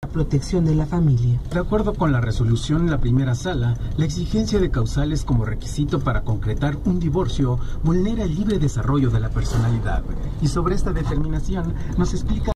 la protección de la familia. De acuerdo con la resolución en la primera sala, la exigencia de causales como requisito para concretar un divorcio vulnera el libre desarrollo de la personalidad. Y sobre esta determinación nos explica